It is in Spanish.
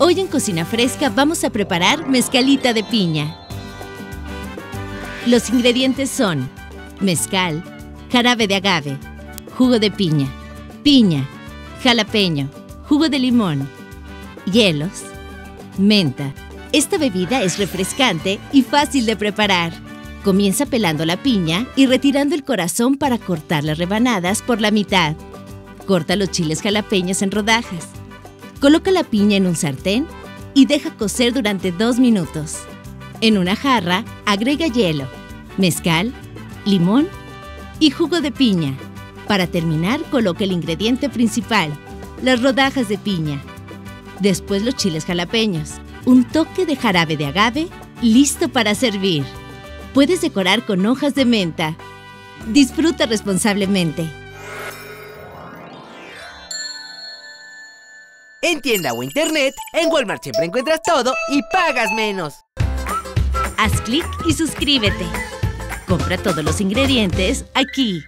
Hoy en Cocina Fresca vamos a preparar mezcalita de piña. Los ingredientes son mezcal, jarabe de agave, jugo de piña, piña, jalapeño, jugo de limón, hielos, menta. Esta bebida es refrescante y fácil de preparar. Comienza pelando la piña y retirando el corazón para cortar las rebanadas por la mitad. Corta los chiles jalapeños en rodajas. Coloca la piña en un sartén y deja cocer durante dos minutos. En una jarra, agrega hielo, mezcal, limón y jugo de piña. Para terminar, coloca el ingrediente principal, las rodajas de piña. Después los chiles jalapeños, un toque de jarabe de agave, listo para servir. Puedes decorar con hojas de menta. Disfruta responsablemente. En tienda o internet, en Walmart siempre encuentras todo y pagas menos. Haz clic y suscríbete. Compra todos los ingredientes aquí.